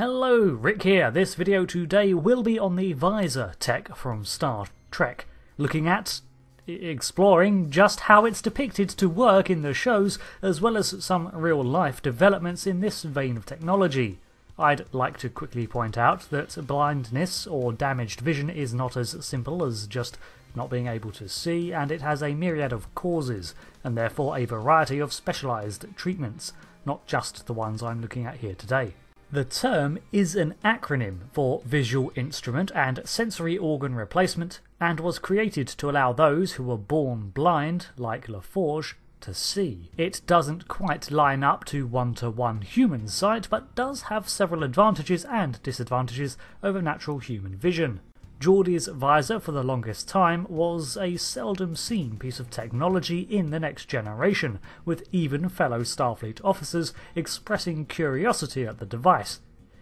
Hello, Rick here. This video today will be on the visor tech from Star Trek, looking at exploring just how it's depicted to work in the shows, as well as some real life developments in this vein of technology. I'd like to quickly point out that blindness or damaged vision is not as simple as just not being able to see, and it has a myriad of causes, and therefore a variety of specialised treatments, not just the ones I'm looking at here today. The term is an acronym for Visual Instrument and Sensory Organ Replacement, and was created to allow those who were born blind, like LaForge, to see. It doesn't quite line up to one-to-one human sight, but does have several advantages and disadvantages over natural human vision. Geordi's visor for the longest time was a seldom seen piece of technology in the next generation, with even fellow Starfleet officers expressing curiosity at the device.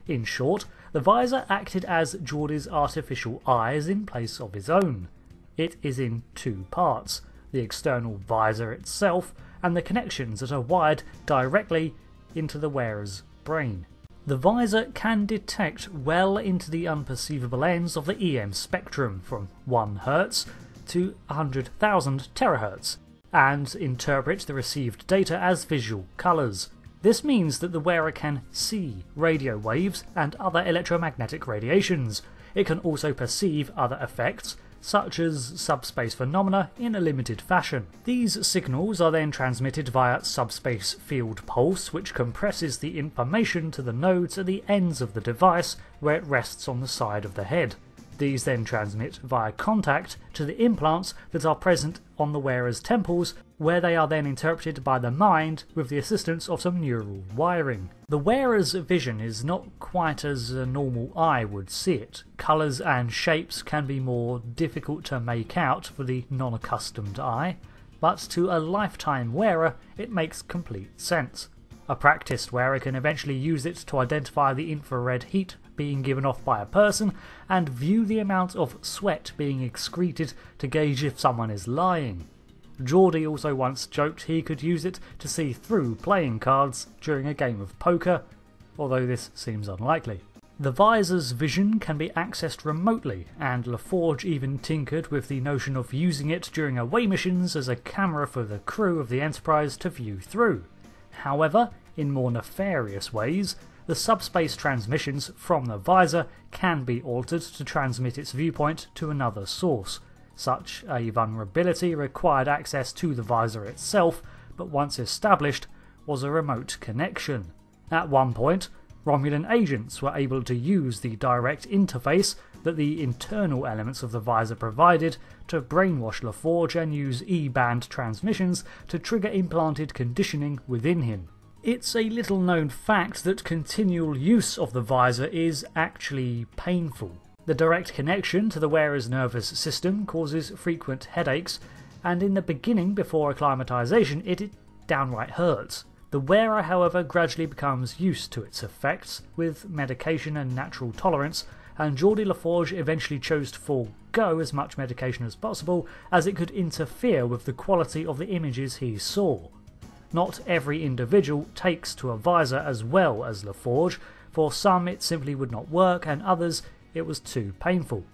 In short, the visor acted as Geordi's artificial eyes in place of his own. It is in two parts the external visor itself, and the connections that are wired directly into the wearer's brain. The visor can detect well into the unperceivable ends of the EM spectrum from 1 Hz to 100,000 terahertz, and interpret the received data as visual colours. This means that the wearer can see radio waves and other electromagnetic radiations. It can also perceive other effects such as subspace phenomena, in a limited fashion. These signals are then transmitted via subspace field pulse, which compresses the information to the nodes at the ends of the device where it rests on the side of the head. These then transmit via contact to the implants that are present on the wearer's temples, where they are then interpreted by the mind with the assistance of some neural wiring. The wearer's vision is not quite as a normal eye would see it. Colours and shapes can be more difficult to make out for the non accustomed eye, but to a lifetime wearer it makes complete sense. A practiced wearer can eventually use it to identify the infrared heat being given off by a person and view the amount of sweat being excreted to gauge if someone is lying. Geordi also once joked he could use it to see through playing cards during a game of poker, although this seems unlikely. The visor's vision can be accessed remotely, and LaForge even tinkered with the notion of using it during away missions as a camera for the crew of the Enterprise to view through. However, in more nefarious ways, the subspace transmissions from the visor can be altered to transmit its viewpoint to another source. Such a vulnerability required access to the visor itself, but once established, was a remote connection. At one point, Romulan agents were able to use the direct interface that the internal elements of the visor provided to brainwash LaForge and use E band transmissions to trigger implanted conditioning within him. It's a little known fact that continual use of the visor is actually painful. The direct connection to the wearer's nervous system causes frequent headaches, and in the beginning, before acclimatization, it, it downright hurts. The wearer, however, gradually becomes used to its effects with medication and natural tolerance, and Geordi LaForge eventually chose to forego as much medication as possible as it could interfere with the quality of the images he saw. Not every individual takes to a visor as well as LaForge, for some it simply would not work, and others it was too painful.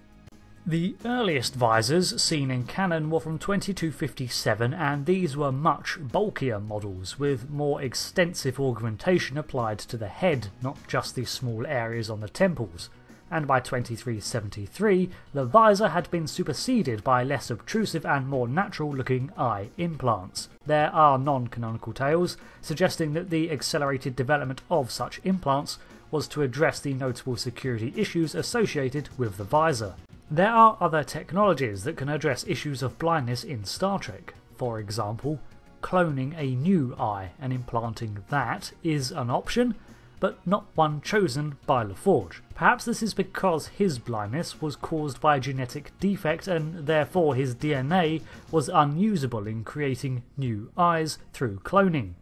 The earliest visors seen in canon were from 2257, and these were much bulkier models, with more extensive augmentation applied to the head, not just the small areas on the temples and by 2373 the visor had been superseded by less obtrusive and more natural looking eye implants. There are non canonical tales suggesting that the accelerated development of such implants was to address the notable security issues associated with the visor. There are other technologies that can address issues of blindness in Star Trek. For example, cloning a new eye and implanting that is an option, but not one chosen by LaForge. Perhaps this is because his blindness was caused by a genetic defect and therefore his DNA was unusable in creating new eyes through cloning.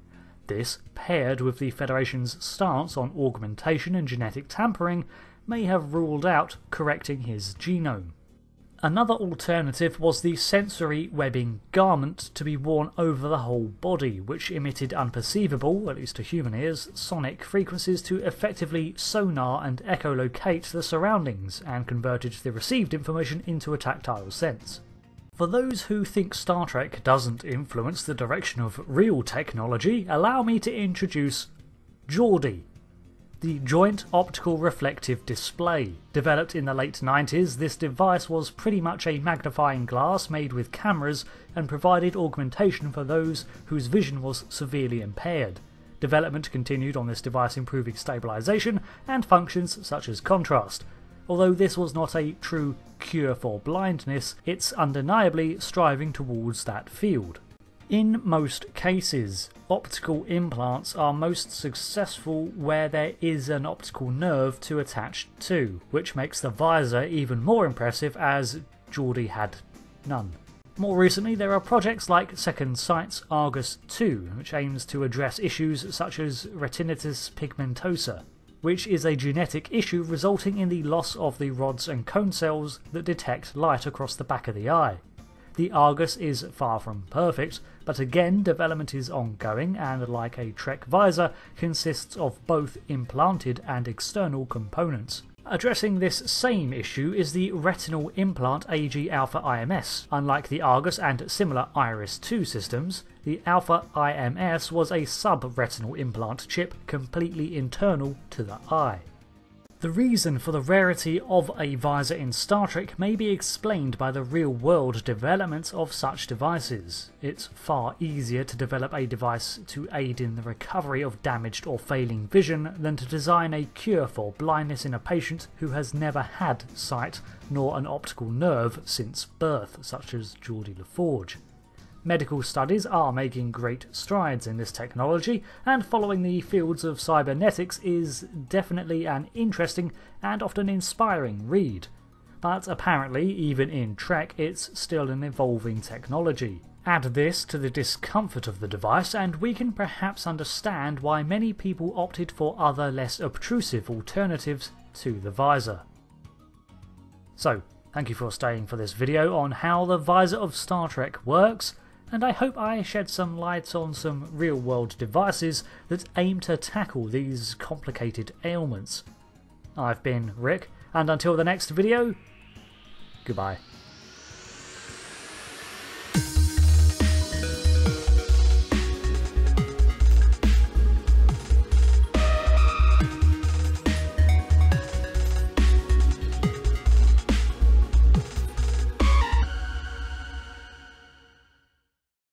This, paired with the Federation's stance on augmentation and genetic tampering, may have ruled out correcting his genome. Another alternative was the sensory webbing garment to be worn over the whole body, which emitted unperceivable, at least to human ears, sonic frequencies to effectively sonar and echolocate the surroundings and converted the received information into a tactile sense. For those who think Star Trek doesn't influence the direction of real technology, allow me to introduce JORDY, the Joint Optical Reflective Display. Developed in the late 90s, this device was pretty much a magnifying glass made with cameras and provided augmentation for those whose vision was severely impaired. Development continued on this device improving stabilization and functions such as contrast. Although this was not a true cure for blindness, it's undeniably striving towards that field. In most cases, optical implants are most successful where there is an optical nerve to attach to, which makes the visor even more impressive as Geordi had none. More recently, there are projects like Second Sight's Argus 2, which aims to address issues such as retinitis pigmentosa, which is a genetic issue resulting in the loss of the rods and cone cells that detect light across the back of the eye. The Argus is far from perfect, but again development is ongoing and like a Trek visor consists of both implanted and external components. Addressing this same issue is the retinal implant AG Alpha IMS. Unlike the Argus and similar Iris 2 systems, the Alpha IMS was a sub-retinal implant chip completely internal to the eye. The reason for the rarity of a visor in Star Trek may be explained by the real world development of such devices. It's far easier to develop a device to aid in the recovery of damaged or failing vision than to design a cure for blindness in a patient who has never had sight nor an optical nerve since birth, such as Geordi LaForge. Medical studies are making great strides in this technology, and following the fields of cybernetics is definitely an interesting and often inspiring read. But apparently, even in Trek, it's still an evolving technology. Add this to the discomfort of the device, and we can perhaps understand why many people opted for other less obtrusive alternatives to the visor. So, thank you for staying for this video on how the visor of Star Trek works and I hope I shed some light on some real world devices that aim to tackle these complicated ailments. I've been Rick, and until the next video, goodbye.